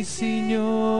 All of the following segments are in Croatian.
mi Señor.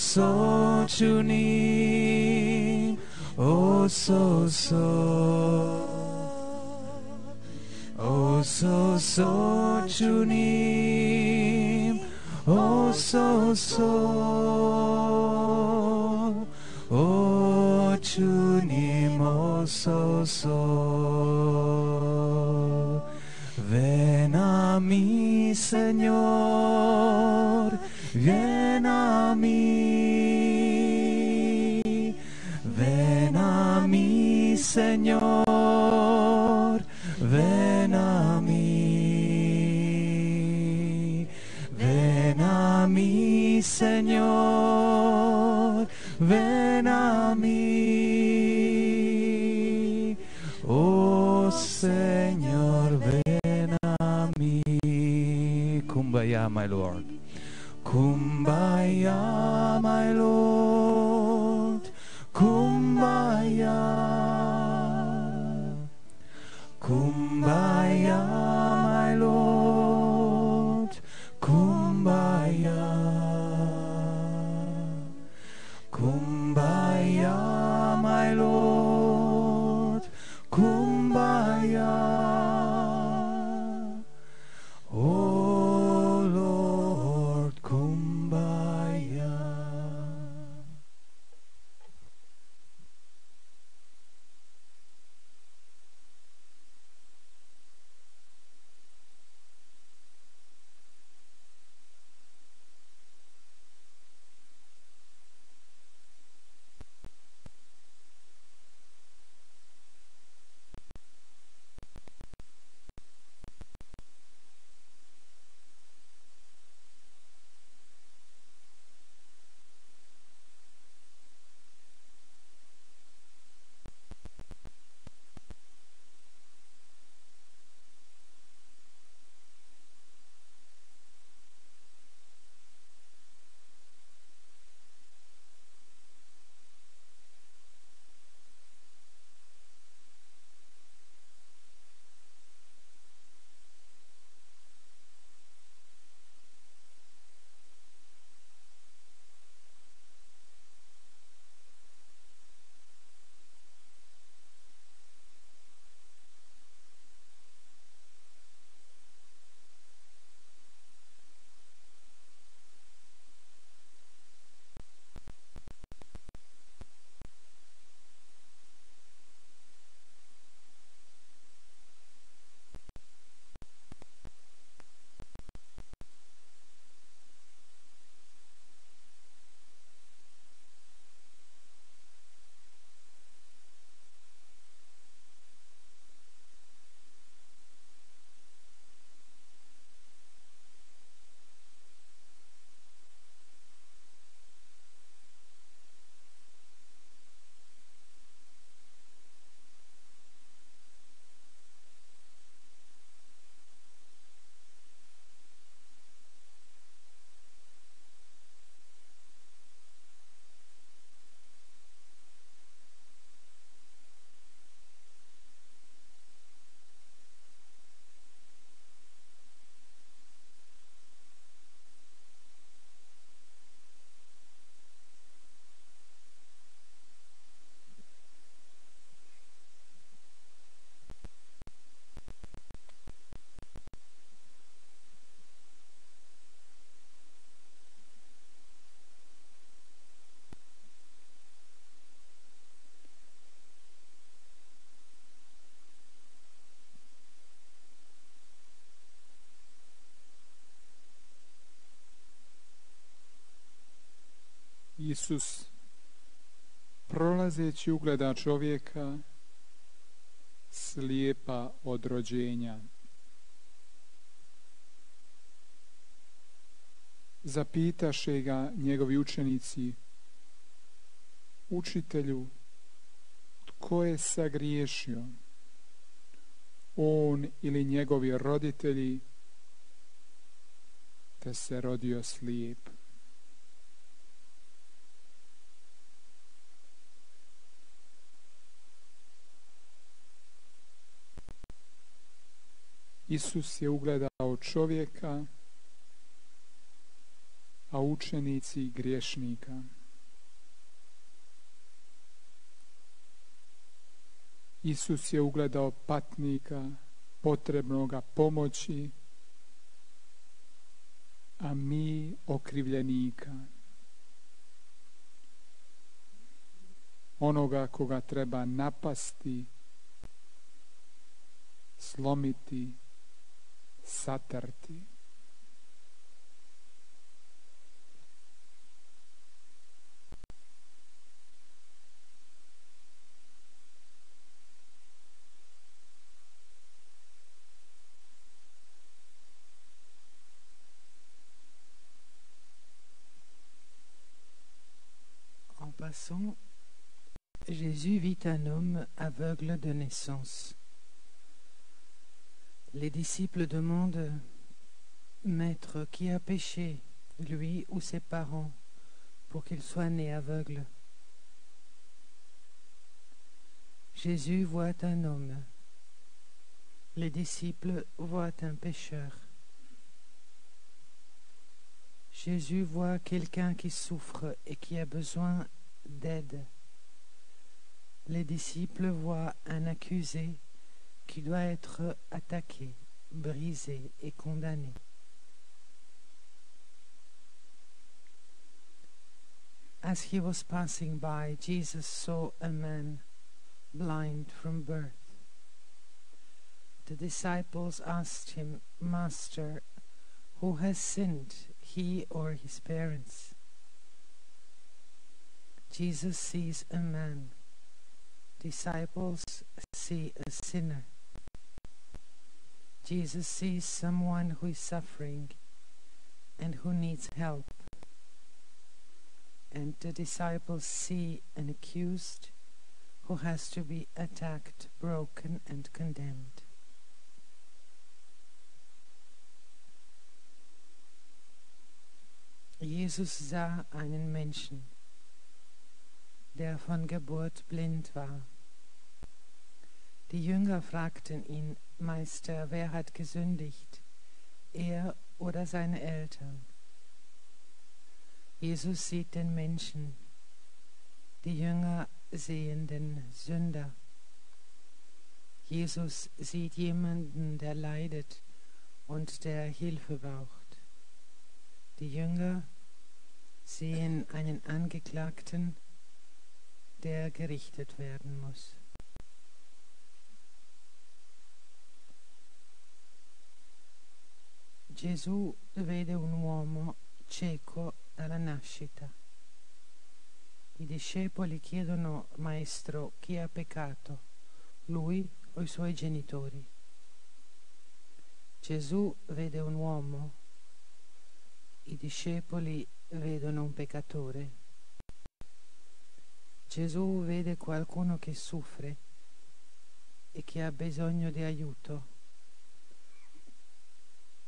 so 주님 오소서 오소서 주님 오소서 오 주님 오소서 ven a mi Señor Kumbaya, my Lord. Kumbaya, my Lord. Kumbaya. Kumbaya, Isus prolazeći ugleda čovjeka slijepa od rođenja. Zapitaše ga njegovi učenici, učitelju, tko je sagriješio, on ili njegovi roditelji, te se rodio slijep. Isus je ugledao čovjeka, a učenici griješnika. Isus je ugledao patnika, potrebnoga pomoći, a mi okrivljenika. Onoga koga treba napasti, slomiti, s'attarder. En passant, Jésus vit un homme aveugle de naissance. Les disciples demandent, Maître, qui a péché, lui ou ses parents, pour qu'il soit né aveugle? Jésus voit un homme. Les disciples voient un pécheur. Jésus voit quelqu'un qui souffre et qui a besoin d'aide. Les disciples voient un accusé qui doit être attaqué, brisé et condamné. As he was passing by, Jesus saw a man blind from birth. The disciples asked him, Master, who has sinned, he or his parents? Jesus sees a man. Disciples see a sinner. Jesus sees someone who is suffering and who needs help. And the disciples see an accused who has to be attacked, broken, and condemned. Jesus sah einen Menschen, der von Geburt blind war. Die Jünger fragten ihn, Meister, wer hat gesündigt, er oder seine Eltern? Jesus sieht den Menschen, die Jünger sehen den Sünder. Jesus sieht jemanden, der leidet und der Hilfe braucht. Die Jünger sehen einen Angeklagten, der gerichtet werden muss. Gesù vede un uomo cieco dalla nascita. I discepoli chiedono, Maestro, chi ha peccato, lui o i suoi genitori? Gesù vede un uomo, i discepoli vedono un peccatore. Gesù vede qualcuno che soffre e che ha bisogno di aiuto.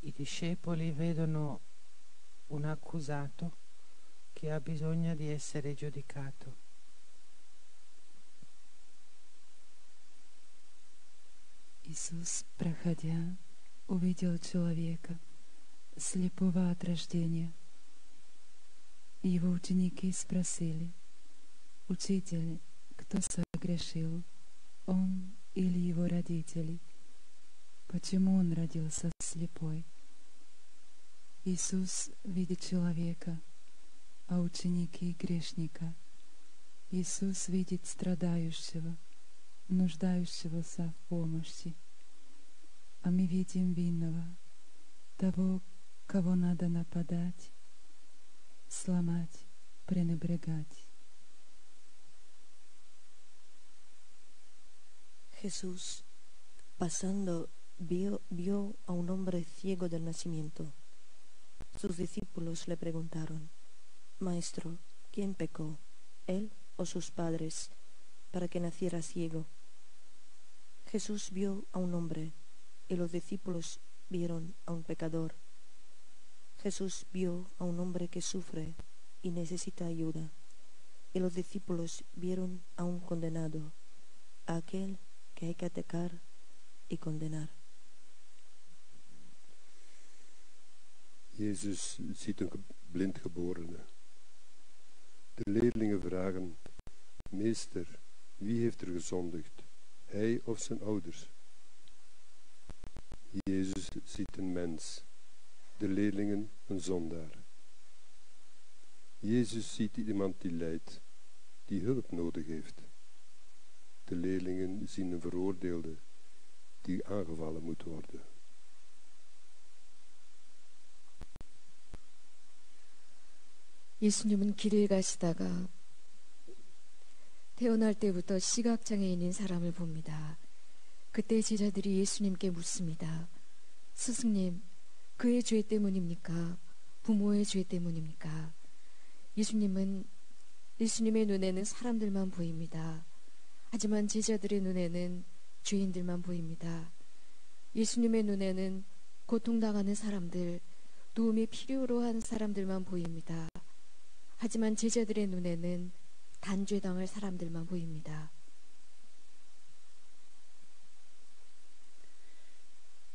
I discepoli vedono un accusato che ha bisogno di essere giudicato. Иисус, проходя, увидел человека, слепого от рождения. Его ученики спросили, «Учитель, кто согрешил, он или его родители? Почему он родился слепой?» Иисус видит человека, а ученики грешника. Иисус видит страдающего, нуждающегося в помощи. А мы видим винного, того, кого надо нападать, сломать, пренебрегать. Jesús, pasando, vio, vio a un hombre ciego del nacimiento. Sus discípulos le preguntaron, Maestro, ¿quién pecó, él o sus padres, para que naciera ciego? Jesús vio a un hombre y los discípulos vieron a un pecador. Jesús vio a un hombre que sufre y necesita ayuda, y los discípulos vieron a un condenado, a aquel que hay que atacar y condenar. Jezus ziet een blind geborene. De leerlingen vragen, Meester, wie heeft er gezondigd, hij of zijn ouders? Jezus ziet een mens, de leerlingen een zondaar. Jezus ziet iemand die lijdt, die hulp nodig heeft. De leerlingen zien een veroordeelde die aangevallen moet worden. 예수님은 길을 가시다가 태어날 때부터 시각장애인인 사람을 봅니다. 그때 제자들이 예수님께 묻습니다. 스승님, 그의 죄 때문입니까? 부모의 죄 때문입니까? 예수님은 예수님의 눈에는 사람들만 보입니다. 하지만 제자들의 눈에는 죄인들만 보입니다. 예수님의 눈에는 고통당하는 사람들, 도움이 필요로 한 사람들만 보입니다. 하지만 제자들의 눈에는 단죄당할 사람들만 보입니다.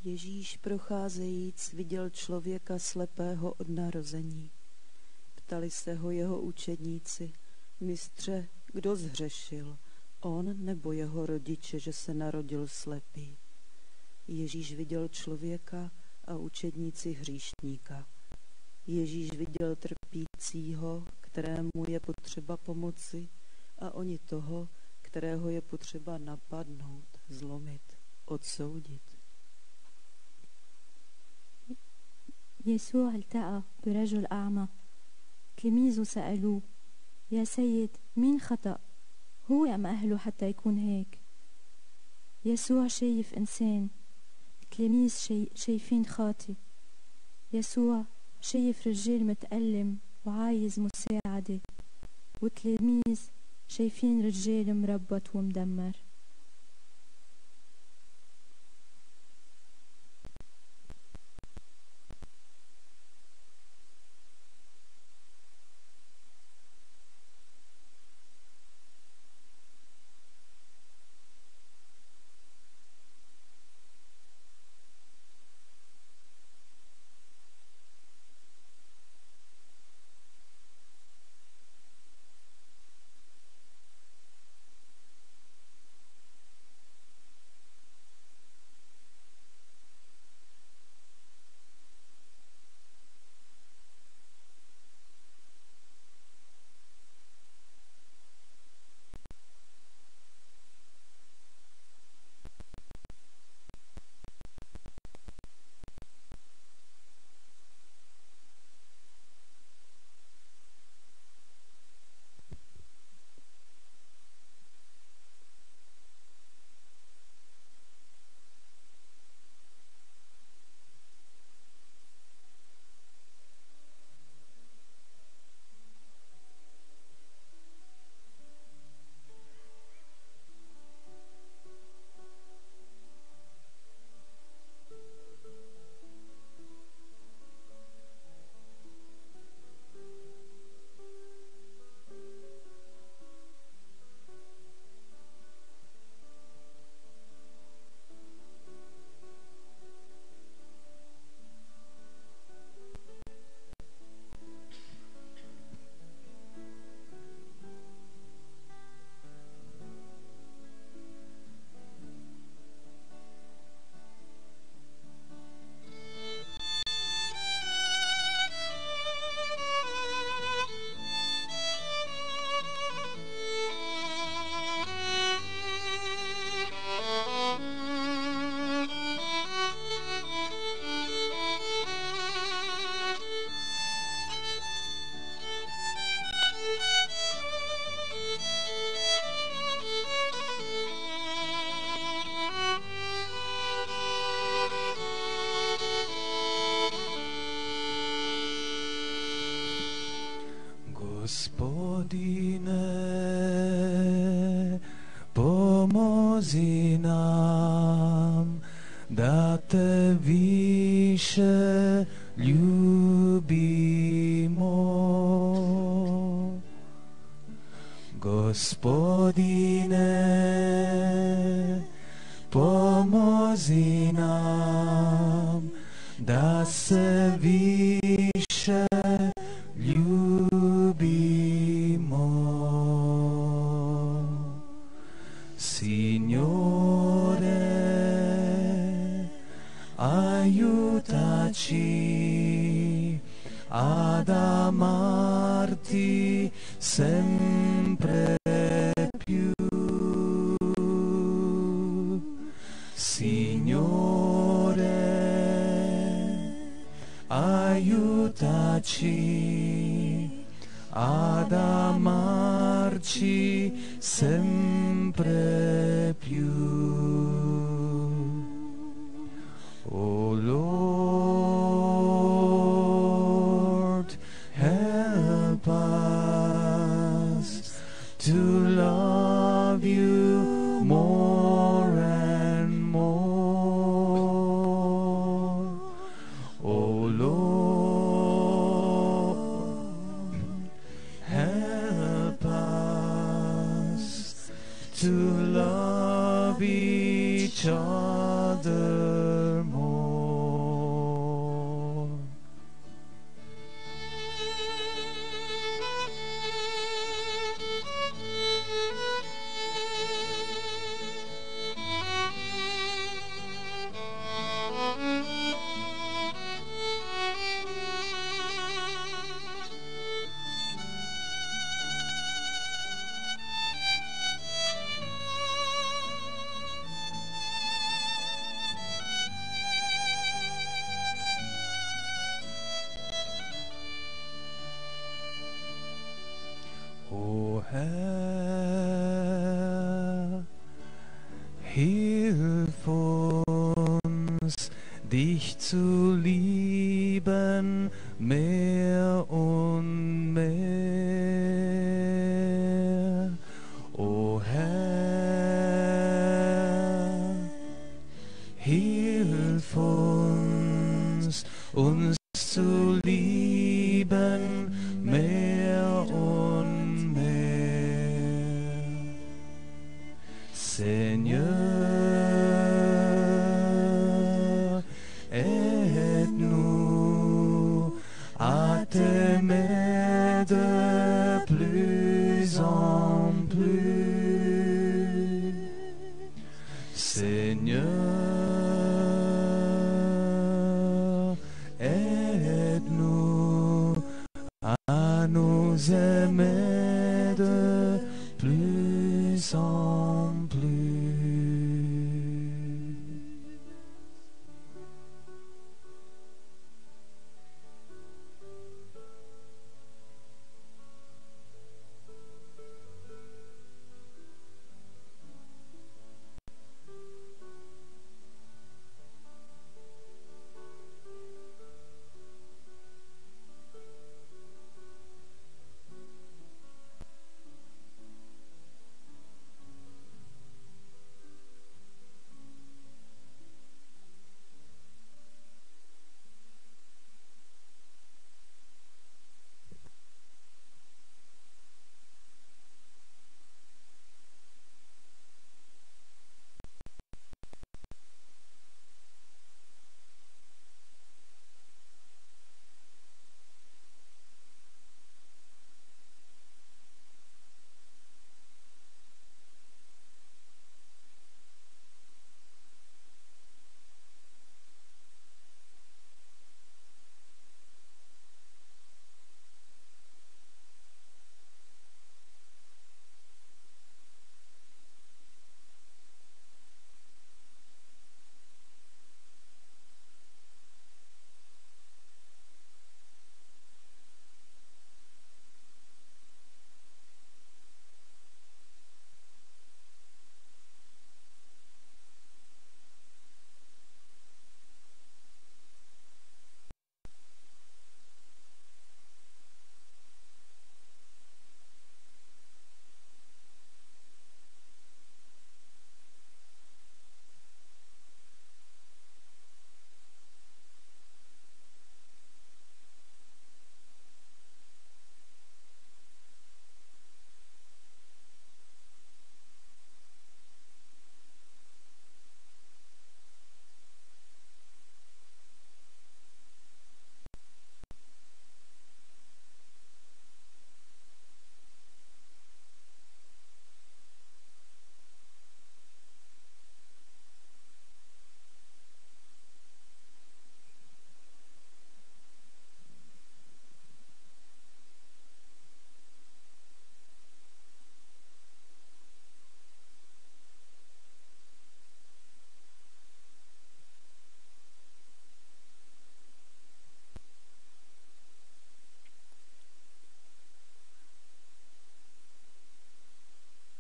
Ježíš procházejíc viděl člověka slepého od narození. Ptali se ho jeho učedníci, mistře, kdo zhřešil, on nebo jeho rodiče, že se narodil slepý. Ježíš viděl člověka a učedníci hříšníka. Ježíš viděl trpícího, kterému je potřeba pomoci, a oni toho, kterého je potřeba napadnout, zlomit, odsoudit. يسوع التقى برجل أعمى تلاميذه سألوه يا سيد مين خطأ هو أم أهله حتى يكون هيك يسوع شايف إنسان تلاميذ شي شايفين خاطي يسوع شايف رجال متألم وعايز مساعدة وتلاميذ شايفين رجال مربط ومدمر.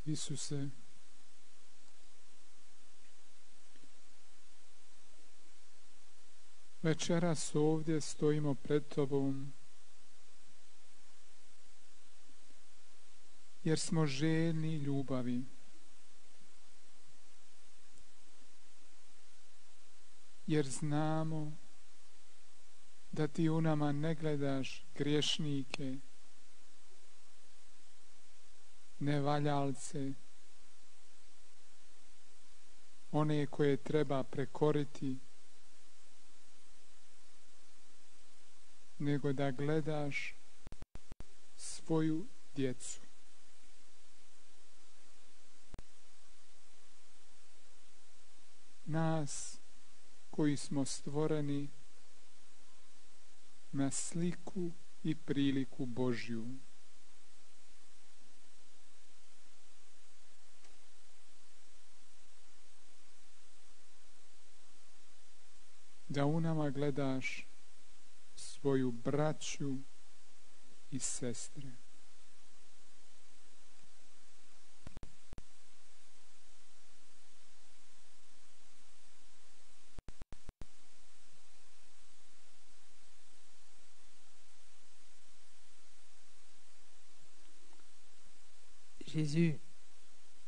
Isuse, večeras ovdje stojimo pred Tobom, jer smo željni ljubavi. Jer znamo da Ti u nama ne gledaš griješnike, nevaljalce, one koje treba prekoriti, nego da gledaš svoju djecu. Nas koji smo stvoreni na sliku i priliku Božju. Da u nama gledaš svoju braću i sestre. Jésus,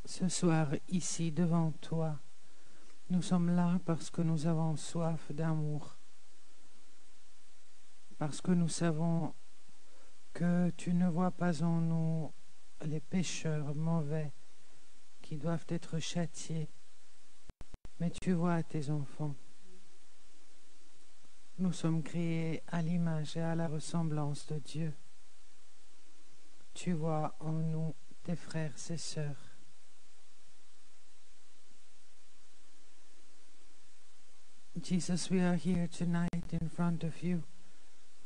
ce soir ici devant toi, nous sommes là parce que nous avons soif d'amour, parce que nous savons que tu ne vois pas en nous les pécheurs mauvais qui doivent être châtiés, mais tu vois tes enfants. Nous sommes créés à l'image et à la ressemblance de Dieu. Tu vois en nous tes frères et sœurs. Jesus, we are here tonight in front of you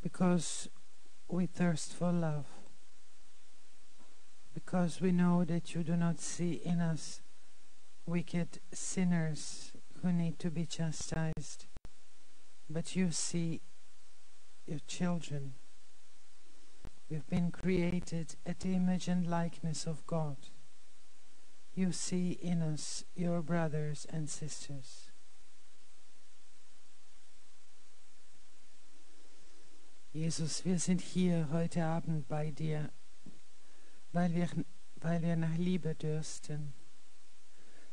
because we thirst for love, because we know that you do not see in us wicked sinners who need to be chastised, but you see your children. We've been created at the image and likeness of God. You see in us your brothers and sisters. Jesus, wir sind hier heute Abend bei dir, weil wir, weil wir nach Liebe dürsten,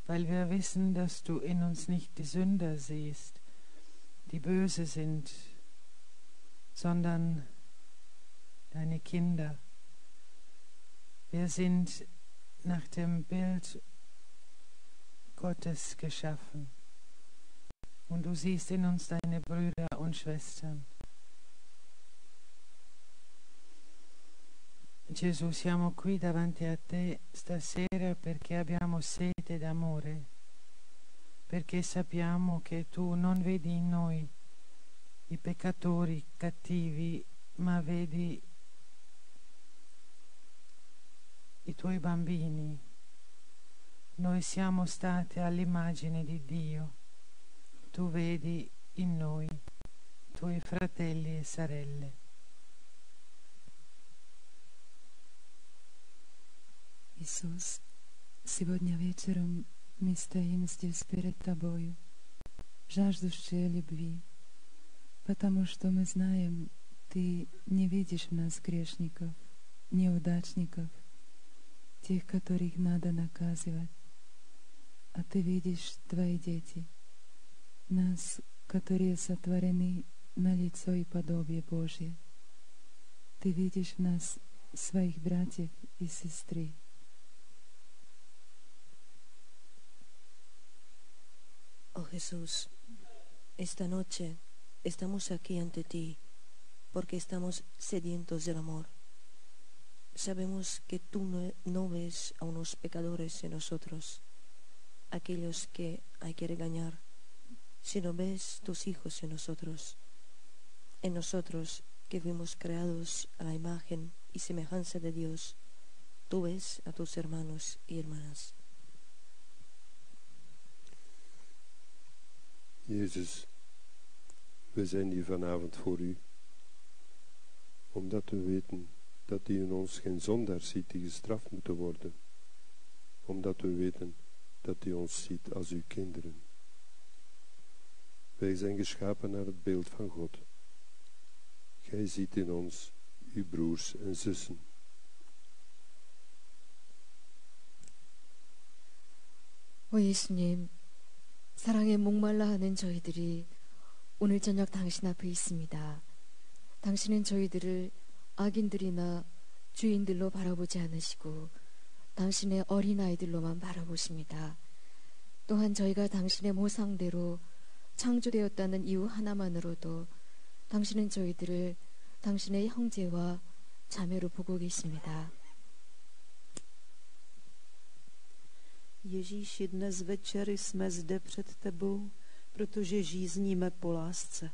weil wir wissen, dass du in uns nicht die Sünder siehst, die böse sind, sondern deine Kinder. Wir sind nach dem Bild Gottes geschaffen und du siehst in uns deine Brüder und Schwestern. Gesù, siamo qui davanti a te stasera perché abbiamo sete d'amore, perché sappiamo che tu non vedi in noi i peccatori cattivi, ma vedi i tuoi bambini. Noi siamo stati all'immagine di Dio. Tu vedi in noi i tuoi fratelli e sorelle. Исус, сегодня вечером мы стоим здесь перед Тобою, жаждущие любви, потому что мы знаем, Ты не видишь в нас грешников, неудачников, тех, которых надо наказывать, а Ты видишь Твои дети, нас, которые сотворены на лицо и подобие Божье. Ты видишь в нас своих братьев и сестры. Oh Jesús, esta noche estamos aquí ante ti porque estamos sedientos del amor. Sabemos que tú no, no ves a unos pecadores en nosotros, aquellos que hay que regañar, sino ves tus hijos en nosotros, en nosotros que fuimos creados a la imagen y semejanza de Dios. Tú ves a tus hermanos y hermanas. Jezus, we zijn hier vanavond voor u, omdat we weten dat u in ons geen zondaar ziet die gestraft moeten worden, omdat we weten dat u ons ziet als uw kinderen. Wij zijn geschapen naar het beeld van God. Gij ziet in ons uw broers en zussen. O Jezus, niet? 사랑에 목말라 하는 저희들이 오늘 저녁 당신 앞에 있습니다. 당신은 저희들을 악인들이나 주인들로 바라보지 않으시고 당신의 어린아이들로만 바라보십니다. 또한 저희가 당신의 모상대로 창조되었다는 이유 하나만으로도 당신은 저희들을 당신의 형제와 자매로 보고 계십니다. Ježíši, dnes večer jsme zde před tebou, protože žízníme po lásce.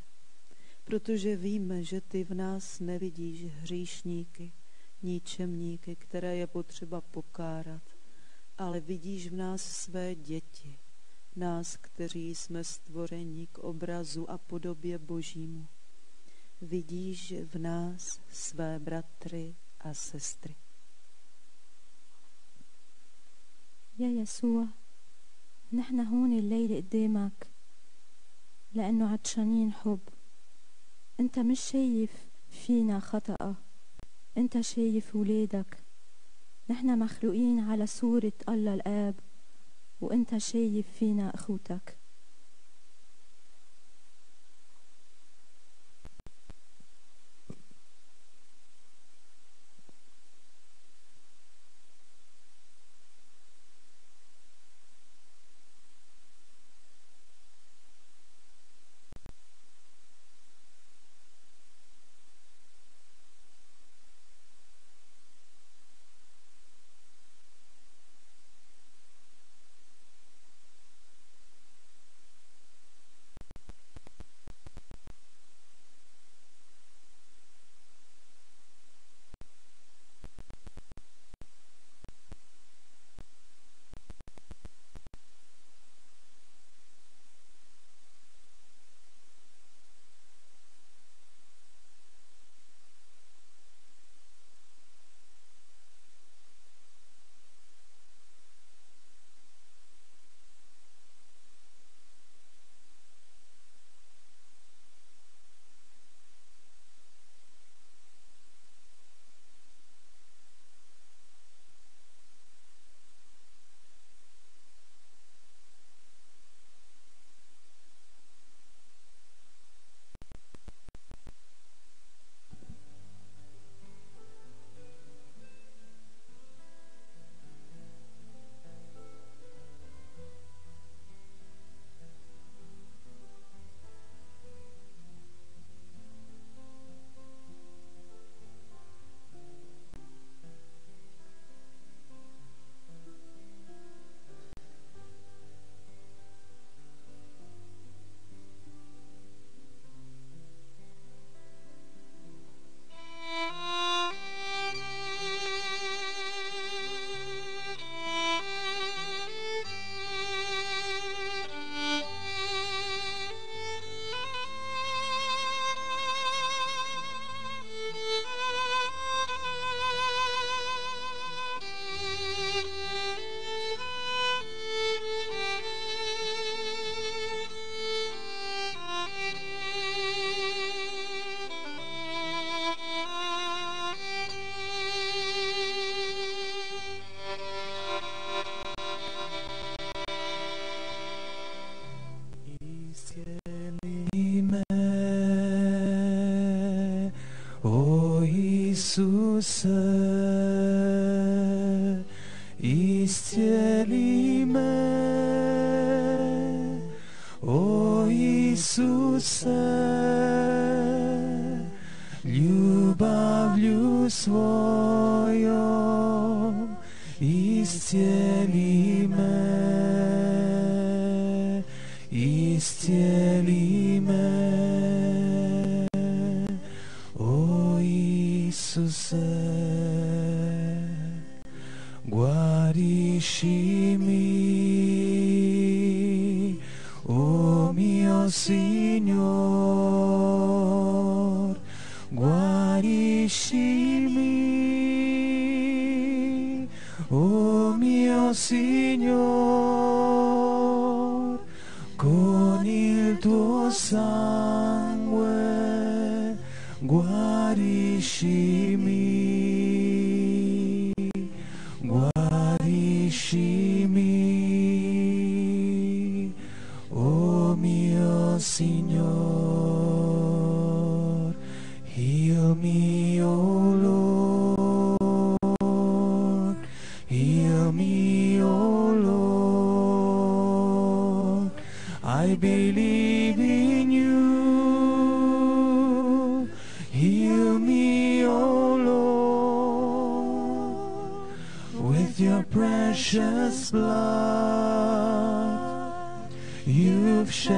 Protože víme, že ty v nás nevidíš hříšníky, ničemníky, které je potřeba pokárat, ale vidíš v nás své děti, nás, kteří jsme stvoreni k obrazu a podobě Božímu. Vidíš v nás své bratry a sestry. يا يسوع نحن هون الليلة قدامك لأنه عطشانين حب. أنت مش شايف فينا خطأ أنت شايف ولادك. نحن مخلوقين على صورة الله الآب وأنت شايف فينا أخوتك. Иисуса, исцели о Иисуса, любовью свой.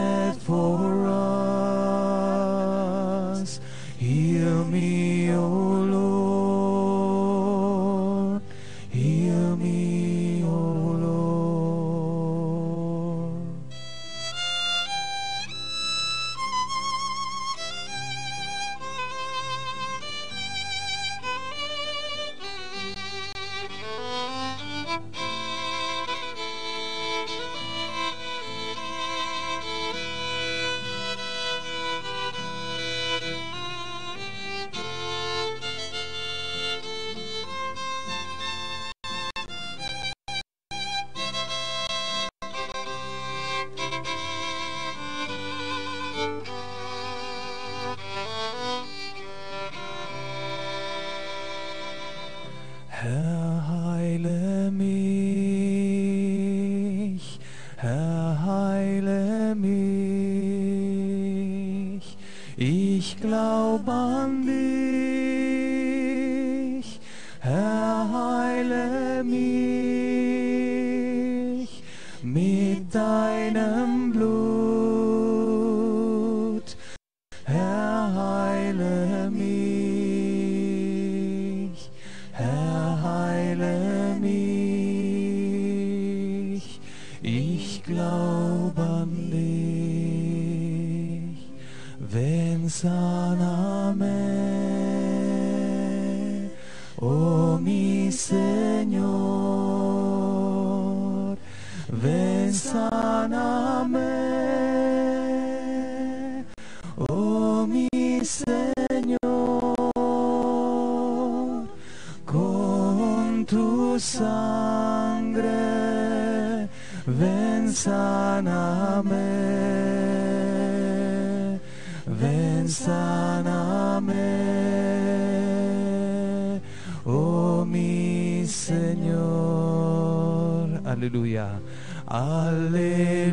prepared for us. sangre ven saname, ven saname, oh mi Señor. Aleluya, aleluya.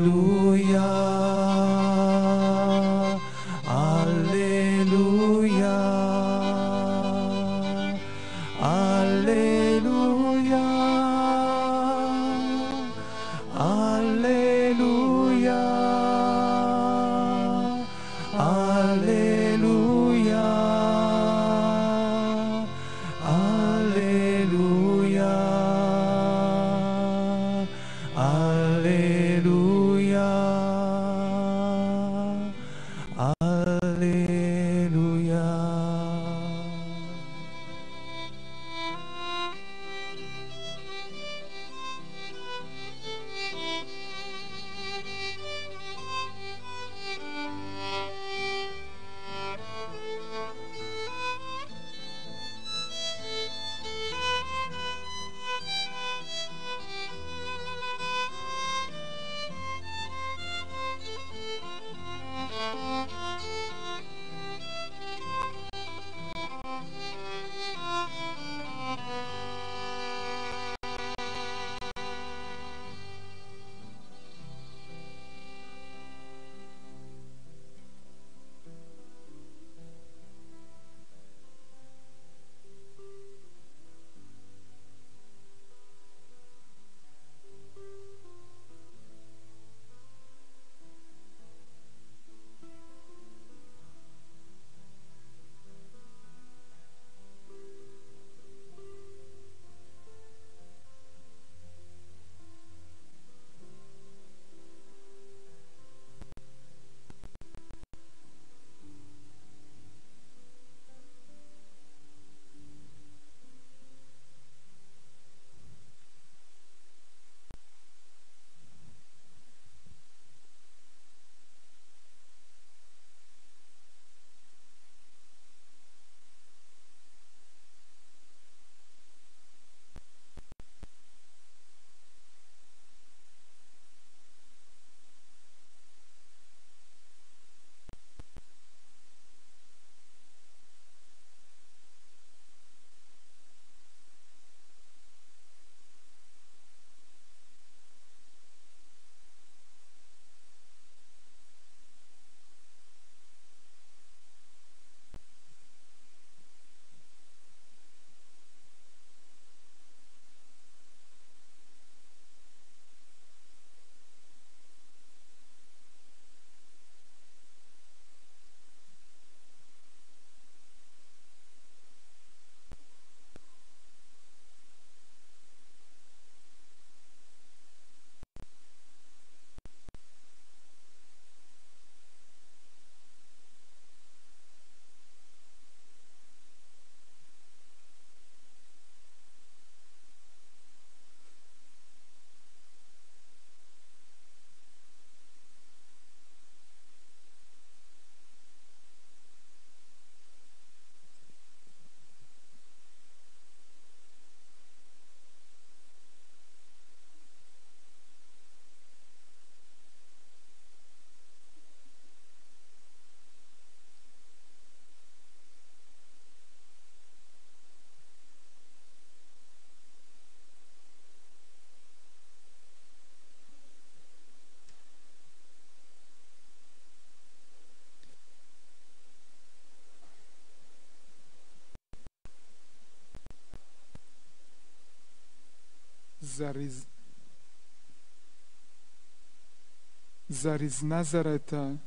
Zar iz, zar iz Nazareta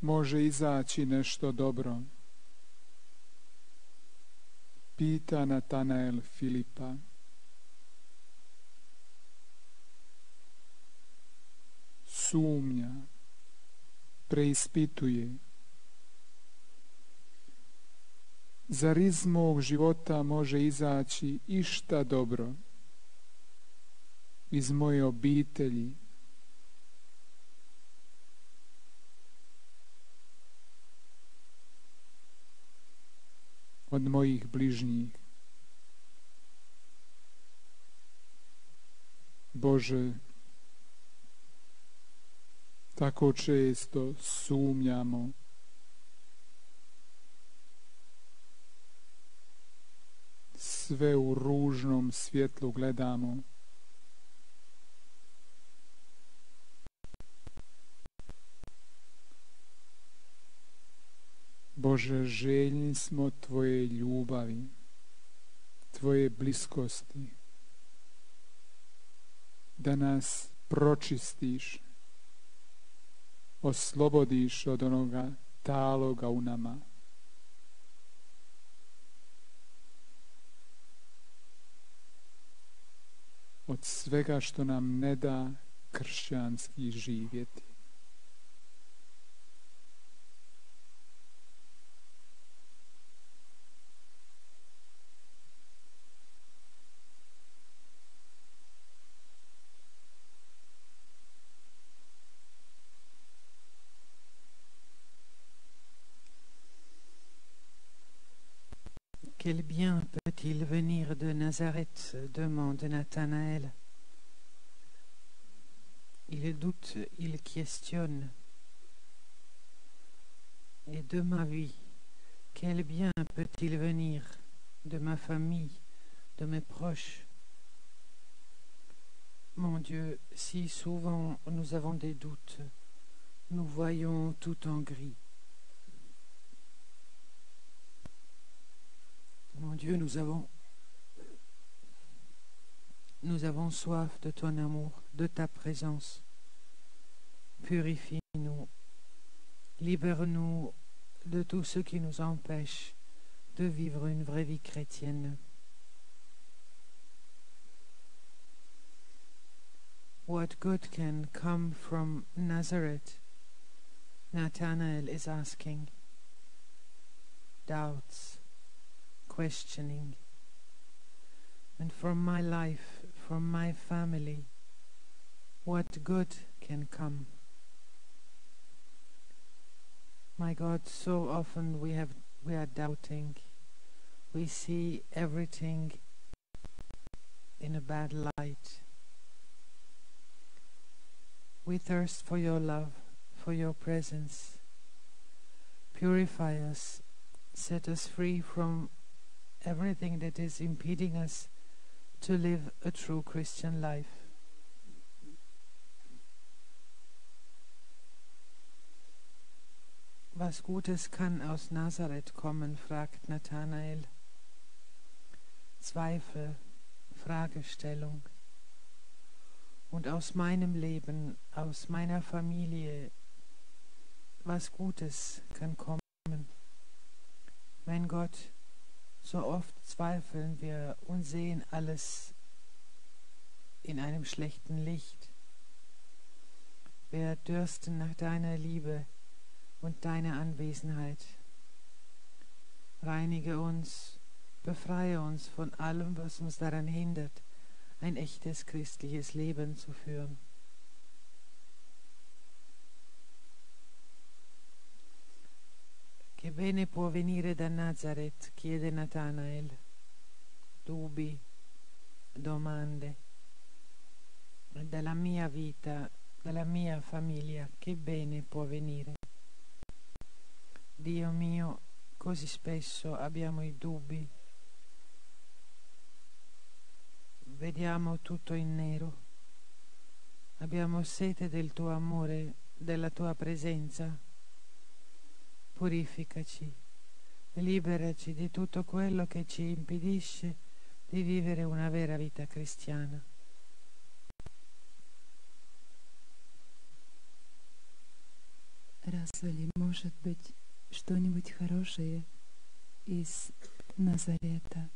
može izaći nešto dobro? Pita Natanael Filipa. Sumnja, preispituje. Zar iz mog života može izaći išta dobro? Iz moje obitelji, od mojih bližnjih. Bože, tako često sumnjamo. Sve u ružnom svjetlu gledamo Bože, željni smo Tvoje ljubavi, Tvoje bliskosti, da nas pročistiš, oslobodiš od onoga taloga u nama. Od svega što nam ne da kršćanski živjeti. Peut-il venir de Nazareth demande Nathanaël? Il doute, il questionne. Et de ma vie, quel bien peut-il venir de ma famille, de mes proches? Mon Dieu, si souvent nous avons des doutes, nous voyons tout en gris. Mon Dieu, nous avons soif de ton amour, de ta présence. Purifie-nous, libère-nous de tout ce qui nous empêche de vivre une vraie vie chrétienne. What good can come from Nazareth? Nathanael is asking. Doubts, questioning. And from my life, from my family, what good can come? My God, so often we have we are doubting. We see everything in a bad light. We thirst for your love, for your presence. Purify us, set us free from everything that is impeding us to live a true Christian life. Was Gutes kann aus Nazareth kommen, fragt Nathanael. Zweifel, Fragestellung. Und aus meinem Leben, aus meiner Familie, was Gutes kann kommen. Mein Gott, so oft zweifeln wir und sehen alles in einem schlechten Licht. Wir dürsten nach deiner Liebe und deiner Anwesenheit. Reinige uns, befreie uns von allem, was uns daran hindert, ein echtes christliches Leben zu führen. Che bene può venire da Nazareth? chiede Nathanael. Dubbi, domande. Dalla mia vita, dalla mia famiglia, che bene può venire? Dio mio, così spesso abbiamo i dubbi. Vediamo tutto in nero. Abbiamo sete del tuo amore, della tua presenza purificaci, liberaci di tutto quello che ci impedisce di vivere una vera vita cristiana. Разве может быть что-нибудь хорошее из Назарета?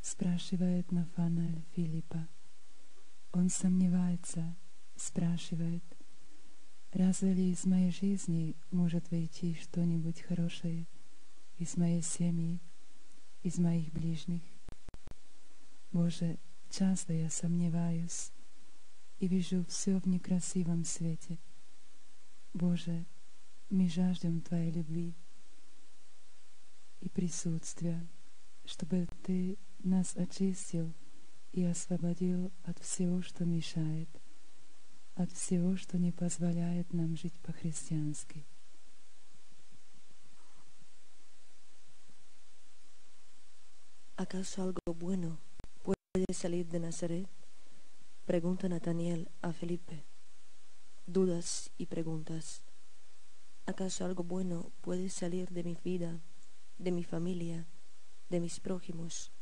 Спрашивает Нафанаэль Филиппа. Он сомневается, спрашивает, разве ли из моей жизни может войти что-нибудь хорошее из моей семьи, из моих ближних? Боже, часто я сомневаюсь и вижу все в некрасивом свете. Боже, мы жаждем Твоей любви и присутствия, чтобы Ты нас очистил и освободил от всего, что мешает, от всего, что не позволяет нам жить по-христиански. ¿Acaso algo bueno puede salir de Nazaret? Pregunta Nataniel a Felipe. Dudas y preguntas. ¿Acaso algo bueno puede salir de mi vida, de mi familia, de mis prójimos?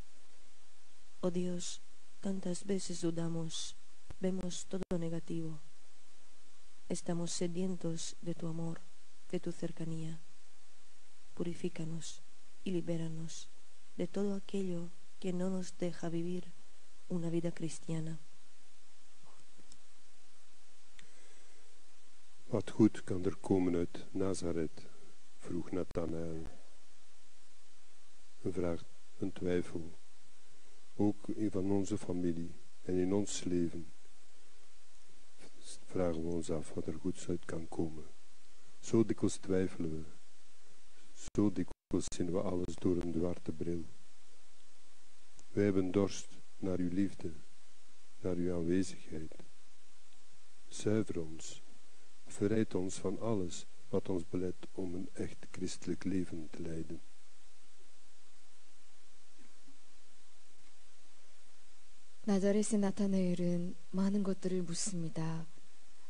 Oh Dios, tantas veces dudamos, vemos todo negativo. Estamos sedientos de tu amor, de tu cercanía. Purifícanos y libéranos de todo aquello que no nos deja vivir una vida cristiana. Wat goed kan er komen uit Nazareth? vroeg Nathanael. Een vraag, een twijfel. Ook in van onze familie en in ons leven vragen we ons af wat er goeds uit kan komen. Zo dikwijls twijfelen we. Zo dikwijls zien we alles door een zwarte bril. Wij hebben dorst naar uw liefde, naar uw aanwezigheid. Zuiver ons, verrijd ons van alles wat ons belet om een echt christelijk leven te leiden. 나자렛의 나타나엘은 많은 것들을 묻습니다.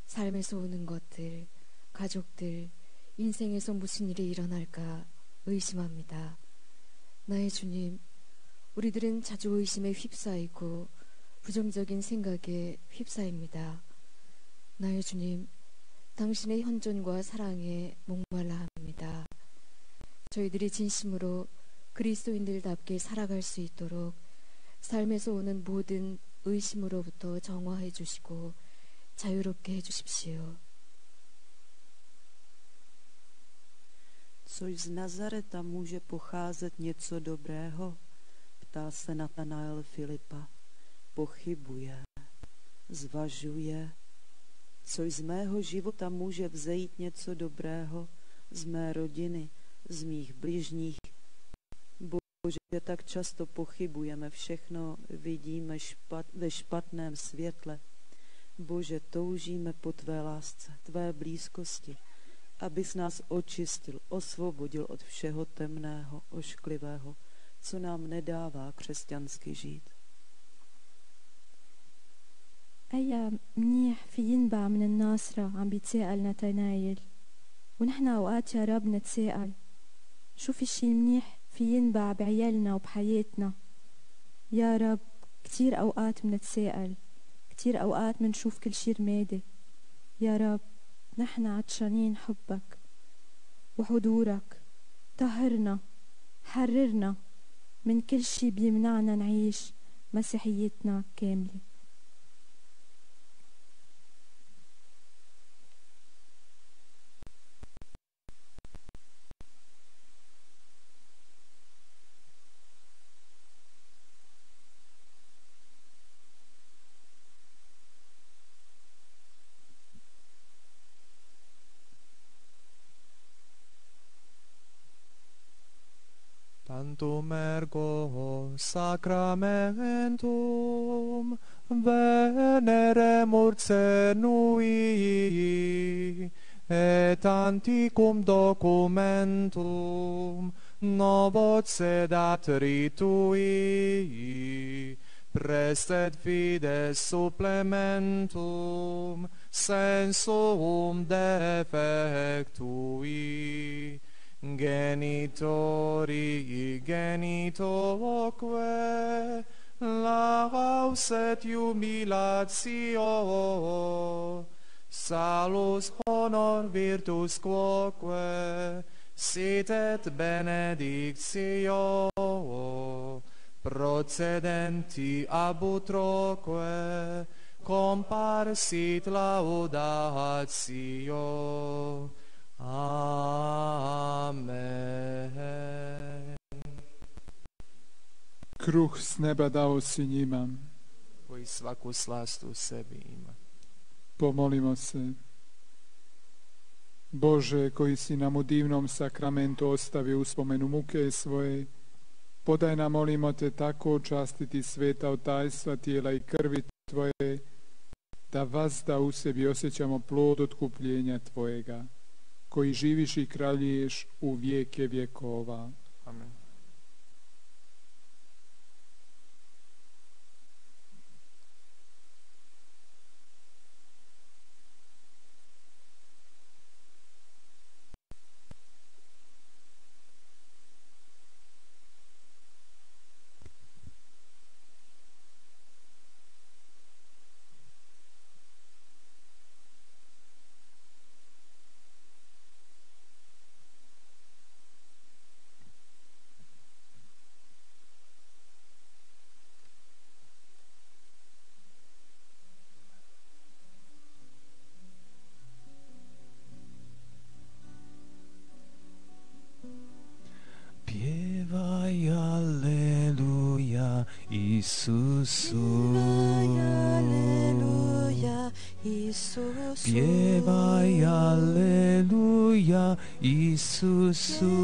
삶에서 오는 것들, 가족들, 인생에서 무슨 일이 일어날까 의심합니다. 나의 주님, 우리들은 자주 의심에 휩싸이고 부정적인 생각에 휩싸입니다. 나의 주님, 당신의 현존과 사랑에 목말라 합니다. 저희들이 진심으로 그리스도인들답게 살아갈 수 있도록 삶에서 오는 모든 의심으로부터 정화해 주시고 자유롭게 해 주십시오. Což z Nazareta může pocházet něco dobrého? Ptá se Natanael Filipa. Pochybuje, zvažuje. Což z mého života může vzejít něco dobrého? Z mé rodiny, z mých bližních. Bože, tak často pochybujeme, všechno vidíme špat, ve špatném světle. Bože, toužíme po Tvé lásce, Tvé blízkosti, abys nás očistil, osvobodil od všeho temného, ošklivého, co nám nedává křesťansky žít. أي منيح في ينبع من الناصرة عم بيتساءل نتنايل ونحن أوقات يا رب نتساءل شو في شي منيح في ينبع بعيالنا وبحياتنا يا رب كتير أوقات منتساءل كتير أوقات منشوف كل شي رمادي. يا رب نحن عطشانين حبك وحضورك. طهرنا حررنا من كل شي بيمنعنا نعيش مسيحيتنا كاملة. sanctum ergo sacramentum veneremur cenui et anticum documentum novo sedat ritui prestet fides supplementum sensum defectui genitori genitoque laus et jubilatio. Salus honor virtus quoque sit et benedictio. Procedenti ab utroque comparsit laudatio. Amen. Kruh s neba dao si njima. Koji svaku slast u sebi ima. Pomolimo se. Bože, koji si nam u divnom sakramentu ostavio uspomenu muke svoje, podaj nam, molimo te, tako častiti sveta od tajstva tijela i krvi Tvoje, da vazda u sebi osjećamo plod otkupljenja Tvojega, koji živiš i kraljuješ u vijeke vjekova. Amen. curso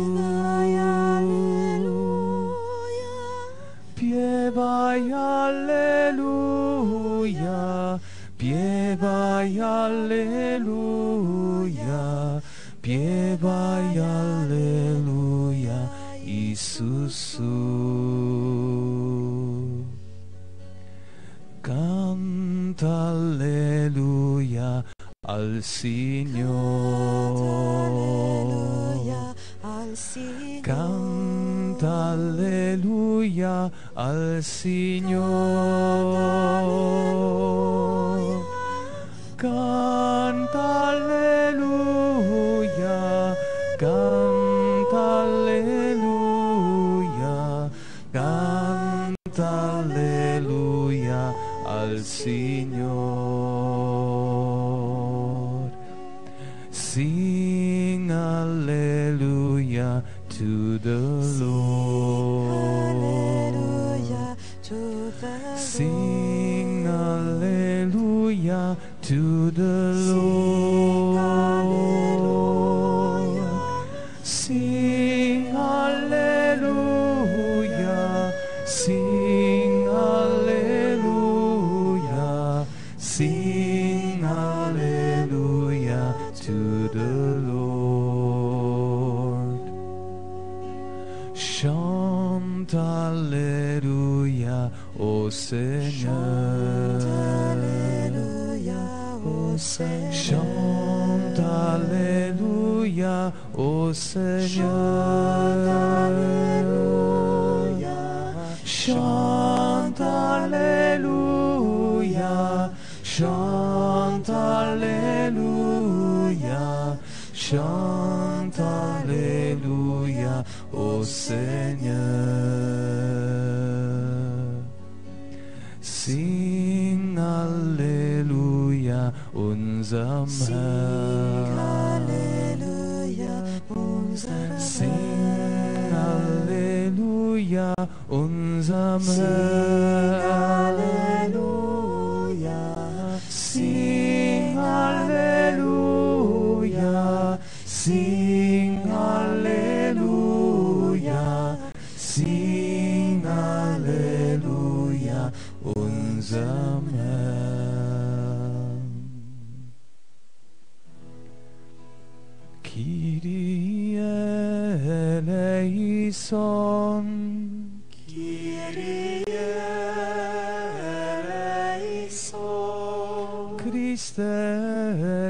Christe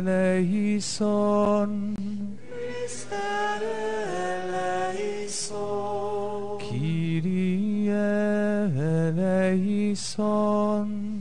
eleison, Christe eleison, Kyrie eleison.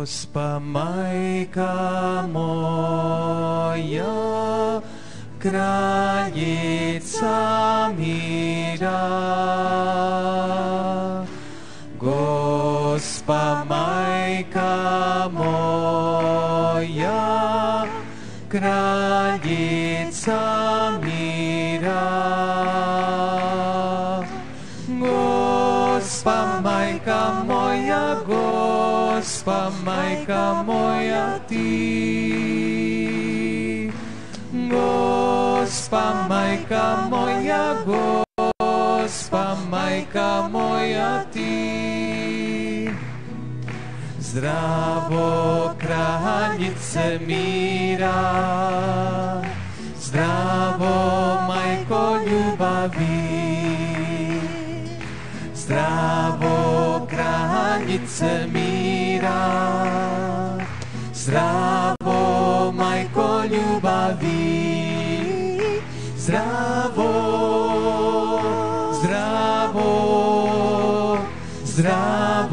Госпомайка моя, граница мира. Госпо моя, граница мира. Gospa majka moja ti. Gospa majka moja, Gospa majka moja ti. Zdravo kraljice mira, zdravo majko ljubavi. Zdravo kraljice mira, mira Zdravo, majko ljubavi. Zdravo, zdravo, zdravo.